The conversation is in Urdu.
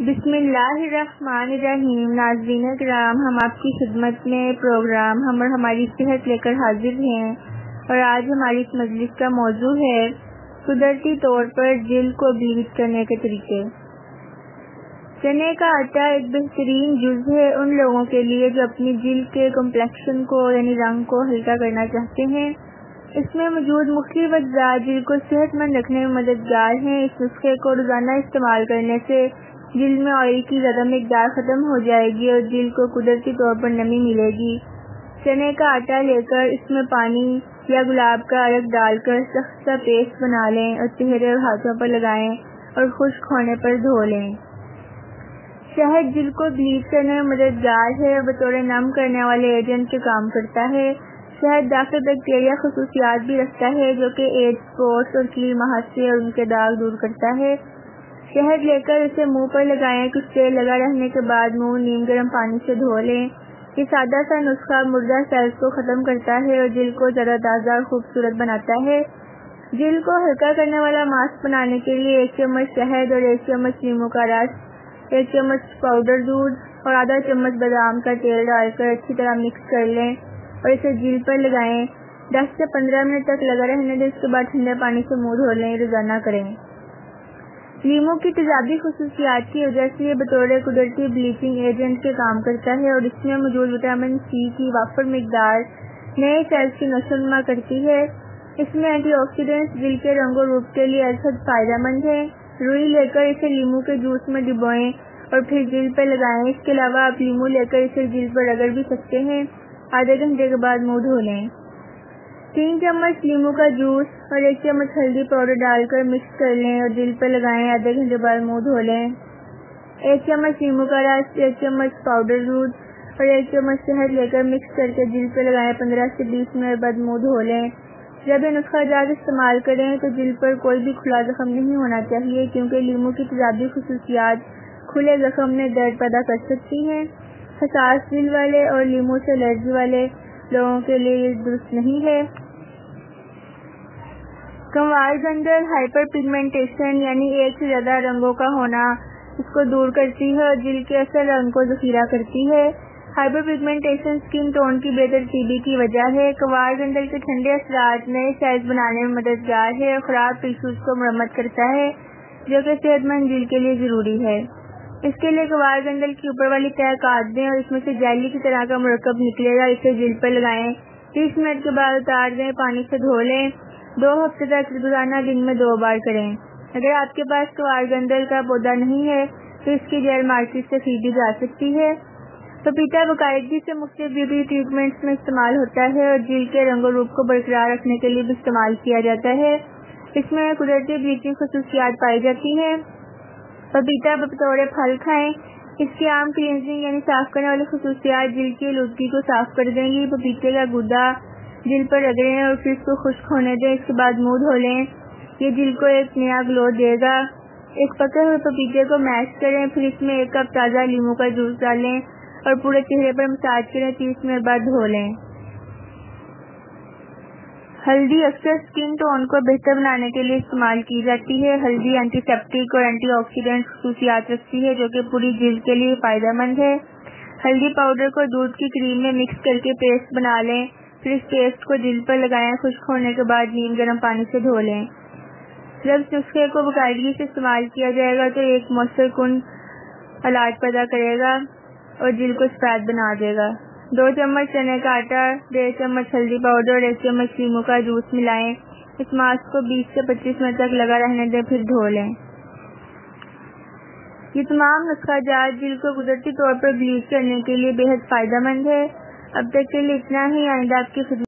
بسم اللہ الرحمن الرحیم ناظرین کرام ہم آپ کی خدمت میں پروگرام ہم اور ہماری صحت لے کر حاضر ہیں اور آج ہماری اس مجلس کا موضوع ہے قدرتی طور پر جلد کو بلیچ کرنے کے طریقے۔ چنے کا آٹا ایک بہترین جز ہے ان لوگوں کے لیے جو اپنی جلد کے کمپلیکشن کو یعنی رنگ کو ہلکا کرنا چاہتے ہیں۔ اس میں موجود مختلف اجزاء جلد کو صحت مند رکھنے میں مددگار ہیں۔ اس نسخے کو روزانہ استعمال کرنے سے جلد میں آئل کی زیادہ مقدار ختم ہو جائے گی اور جلد کو قدرتی طور پر نمی ملے گی۔ چنے کا آٹا لے کر اس میں پانی یا گلاب کا عرق ڈال کر سخت سا پیسٹ بنا لیں اور چہرے اور ہاتھوں پر لگائیں اور خشک ہونے پر دھو لیں۔ شہد جلد کو بلیچ کرنے میں مددگار ہے اور بطور نم کرنے والے ایجنٹ کے کام کرتا ہے۔ شہد داخل بیکٹیریا خصوصیات بھی رکھتا ہے جو کہ ایڈ اسپورٹس اور کیڑ محاسے اور ان کے داغ دور کرتا ہے۔ شہد لے کر اسے منہ پر لگائیں، کچھ تیل لگا رہنے کے بعد منہ نیم گرم پانی سے دھو لیں۔ یہ سادہ سا نسخہ مردہ سیلز کو ختم کرتا ہے اور جلد کو زیادہ تازہ اور خوبصورت بناتا ہے۔ جلد کو ہلکا کرنے والا ماسک بنانے کے لیے ایک چمچ شہد اور ایک چمچ نیمو کا رس، ایک چمچ پاؤڈر دودھ اور آدھا چمچ بادام کا تیل ڈال کر اچھی طرح مکس کر لیں اور اسے جلد پر لگائیں۔ دس سے پندرہ منٹ تک لگا رہنے دیں، اس کے بعد ٹھنڈے پانی سے منہ دھو لیں، روزانہ کریں۔ لیمو کی تیزابی خصوصیات کی وجہ سے یہ بطور قدرتی بلیچنگ ایجنٹ کے کام کرتا ہے اور اس میں موجود وٹامن سی کی وافر مقدار نئے سیلز کی نشو نما کرتی ہے۔ اس میں اینٹی آکسیڈینٹس دل کے رنگ و روپ کے لیے الحد فائدہ مند ہے روئی لے کر اسے لیمو کے جوس میں ڈبوئیں اور پھر جلد پہ لگائیں۔ اس کے علاوہ آپ لیمو لے کر اسے جلد پر رگڑ بھی سکتے ہیں۔ آدھے گھنٹے کے بعد منہ دھو لیں۔ تین چمچ لیمو کا جوس اور ایک چمچ ہلدی پاؤڈر ڈال کر مکس کر لیں اور دل پہ لگائیں، آدھے گھنٹے بعد منہ دھو لیں۔ ایک چمچ لیمو کا رس ایک چمچ پاؤڈر دودھ اور ایک چمچ شہد لے کر مکس کر کے دل پہ لگائیں، پندرہ سے بیس منٹ بعد منہ دھو لیں۔ جب یہ نسخہ جات استعمال کریں تو دل پر کوئی بھی کھلا زخم نہیں ہونا چاہیے کیونکہ لیمو کی تجابی خصوصیات کھلے زخم میں درد پیدا کر سکتی ہیں۔ حساس دل والے اور لیمو سے الرجی والے لوگوں کے لیے یہ درست نہیں ہے۔ کموار گندر ہائپر پیگمنٹیشن یعنی ایک سے زیادہ رنگوں کا ہونا اس کو دور کرتی ہے اور جلد کے اثر رنگ کو ذخیرہ کرتی ہے۔ ہائپر پیگمنٹیشن اسکن ٹون کی بہتر بی کی وجہ ہے۔ کموار گندر کے ٹھنڈے اثرات نئے سائز بنانے میں مددگار ہے اور خراب ٹیشوز کو مرمت کرتا ہے، جو کہ صحت مند جلد کے لیے ضروری ہے۔ اس کے لیے کموار گندل کی اوپر والی طے کاٹ دیں اور اس میں سے جیلی کی طرح کا مرکب نکلے گا اسے جلد پر لگائیں۔ تیس منٹ کے بعد اتار دیں، پانی سے دھو لیں۔ دو ہفتے تک روزانہ دن میں دو بار کریں۔ اگر آپ کے پاس کوار گندل کا پودا نہیں ہے، تو اس کی جیل مارکیٹ سے خریدی جا سکتی ہے۔ پپیتا باقاعدگی سے مختلف بیوٹی ٹریٹمنٹس میں استعمال ہوتا ہے اور جیل کے رنگ و روپ کو برقرار رکھنے کے لیے بھی استعمال کیا جاتا ہے۔ اس میں قدرتی بلیچنگ خصوصیات پائی جاتی ہیں۔ پپیتا بطور پھل کھائیں۔ اس کی عام کلینزنگ یعنی صاف کرنے والی خصوصیات جلد کی لودگی کو صاف کر دیں گی۔ پپیتے کا گدا جل پر رگڑیں اور پھر اس کو خشک ہونے دیں، اس کے بعد منہ دھو لیں۔ یہ جل کو ایک نیا گلو دے گا۔ ایک پکے ہوئے پپیتے کو میش کریں، پھر اس میں ایک کپ تازہ لیمو کا جوس ڈالیں اور پورے چہرے پر مساج کریں، تیس منٹ بعد دھو لیں۔ ہلدی اکثر اسکن ٹون کو بہتر بنانے کے لیے استعمال کی جاتی ہے۔ ہلدی اینٹی سیپٹک اور اینٹی آکسیڈینٹ خصوصیات رکھتی ہے، جو کہ پوری جلد کے لیے فائدہ مند ہے۔ ہلدی پاؤڈر کو دودھ کی کریم میں مکس کر کے پیسٹ بنا لیں۔ پھر اس پیسٹ کو دل پر لگائیں، خشک ہونے کے بعد نیم گرم پانی سے دھو لیں۔ جب اس نسخے کو باقاعدگی سے استعمال کیا جائے گا تو ایک مؤثر کن علاج پیدا کرے گا اور دل کو سفید بنا دے گا۔ دو چمچ چنے کا آٹا، ڈیڑھ چمچ ہلدی پاؤڈر اور ایک چمچ لیمو کا جوس ملائیں۔ اس ماسک کو بیس سے پچیس منٹ تک لگا رہنے دیں، پھر دھو لیں۔ یہ تمام نسخہ جات دل کو قدرتی طور پر بلیچ کرنے کے لیے بے حد فائدہ مند ہے۔ اب تک کے لیے اتنا ہی آئندہ آپ کی خدمت